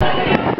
Yeah.